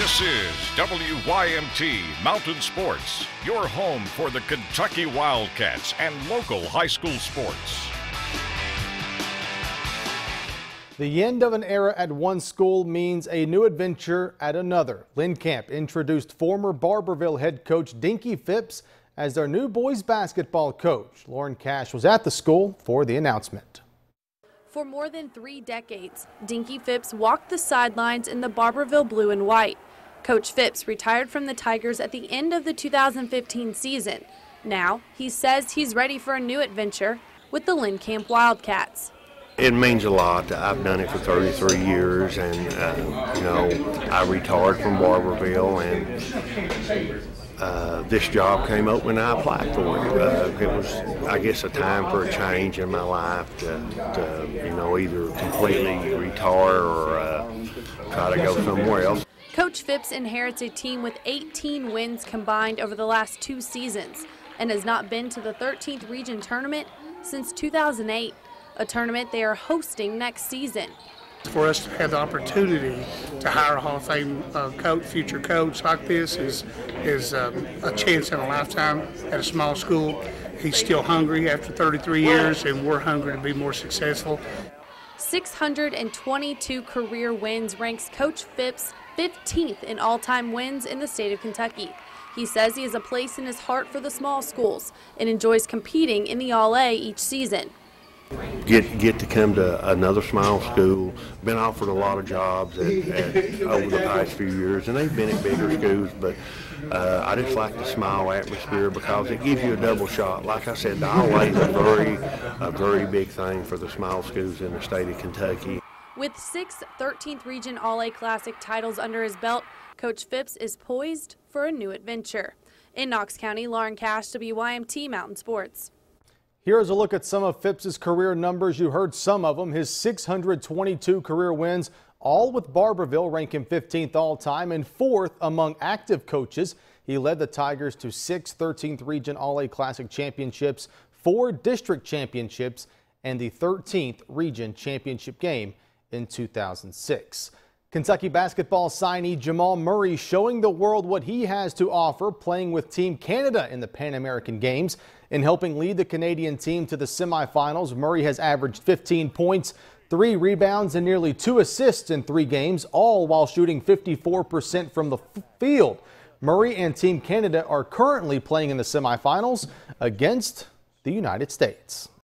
This is WYMT Mountain Sports, your home for the Kentucky Wildcats and local high school sports. The end of an era at one school means a new adventure at another. Lynn Camp introduced former Barbourville head coach Dinky Phipps as their new boys basketball coach. Lauren Cash was at the school for the announcement. For more than three decades, Dinky Phipps walked the sidelines in the Barbourville blue and white. Coach Phipps retired from the Tigers at the end of the 2015 season. Now, he says he's ready for a new adventure with the Lynn Camp Wildcats. It means a lot. I've done it for 33 years, and uh, you know, I retired from Barbourville, and uh, this job came up when I applied for it. Uh, it was, I guess, a time for a change in my life to, to you know, either completely retire or uh, try to go somewhere else. Coach Phipps inherits a team with 18 wins combined over the last two seasons and has not been to the 13th region tournament since 2008 a tournament they are hosting next season. For us to have the opportunity to hire a Hall of Fame uh, coach, future coach like this is is um, a chance in a lifetime at a small school. He's still hungry after 33 years, and we're hungry to be more successful. 622 career wins ranks Coach Phipps 15th in all-time wins in the state of Kentucky. He says he has a place in his heart for the small schools and enjoys competing in the All-A each season get get to come to another small school. Been offered a lot of jobs at, at, over the past few years, and they've been at bigger schools. But uh, I just like the small atmosphere because it gives you a double shot. Like I said, the always a very a very big thing for the small schools in the state of Kentucky. With six 13th Region All-A Classic titles under his belt, Coach Phipps is poised for a new adventure. In Knox County, Lauren Cash, WYMT Mountain Sports. Here's a look at some of Phipps's career numbers. You heard some of them. His 622 career wins, all with Barbourville, ranking 15th all time and fourth among active coaches. He led the Tigers to six 13th Region All-A Classic championships, four district championships, and the 13th Region Championship game in 2006. Kentucky basketball signee Jamal Murray showing the world what he has to offer playing with Team Canada in the Pan American Games. In helping lead the Canadian team to the semifinals, Murray has averaged 15 points, three rebounds, and nearly two assists in three games, all while shooting 54% from the field. Murray and Team Canada are currently playing in the semifinals against the United States.